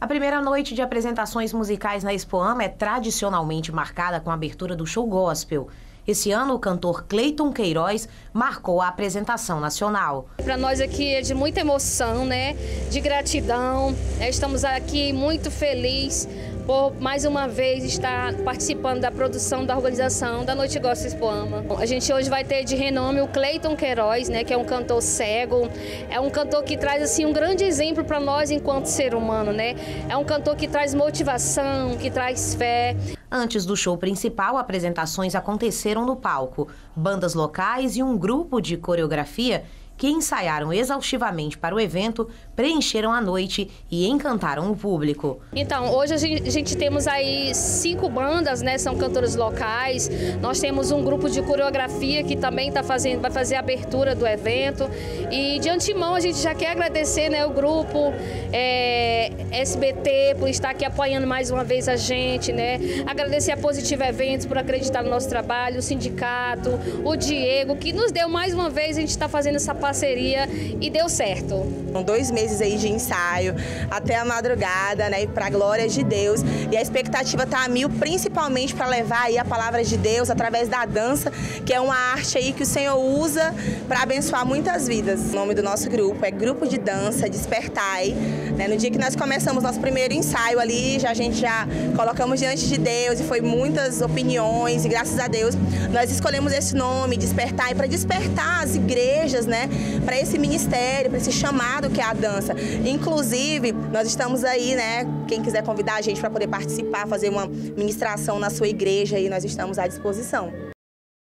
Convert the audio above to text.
A primeira noite de apresentações musicais na Expoama é tradicionalmente marcada com a abertura do show gospel. Esse ano, o cantor Cleiton Queiroz marcou a apresentação nacional. Para nós aqui é de muita emoção, né? De gratidão. Estamos aqui muito felizes por mais uma vez estar participando da produção da organização da Noite Gosta Expoama. A gente hoje vai ter de renome o Cleiton Queiroz, né, que é um cantor cego, é um cantor que traz assim um grande exemplo para nós enquanto ser humano, né? É um cantor que traz motivação, que traz fé. Antes do show principal, apresentações aconteceram no palco. Bandas locais e um grupo de coreografia que ensaiaram exaustivamente para o evento, preencheram a noite e encantaram o público. Então, hoje a gente, a gente temos aí cinco bandas, né? São cantores locais. Nós temos um grupo de coreografia que também está fazendo, vai fazer a abertura do evento. E de antemão a gente já quer agradecer né, o grupo é, SBT por estar aqui apoiando mais uma vez a gente, né? Agradecer a Positiva Eventos por acreditar no nosso trabalho, o sindicato, o Diego, que nos deu mais uma vez, a gente está fazendo essa parceria e deu certo. Dois meses aí de ensaio, até a madrugada, né, para a glória de Deus. E a expectativa tá a mil, principalmente para levar aí a palavra de Deus através da dança, que é uma arte aí que o Senhor usa para abençoar muitas vidas. O nome do nosso grupo é Grupo de Dança Despertai. Né? No dia que nós começamos nosso primeiro ensaio ali, já a gente já colocamos diante de Deus e foi muitas opiniões e graças a Deus nós escolhemos esse nome, Despertai, para despertar as igrejas, né, para esse ministério, para esse chamado que é a dança. Inclusive, nós estamos aí, né? Quem quiser convidar a gente para poder participar, fazer uma ministração na sua igreja, aí nós estamos à disposição.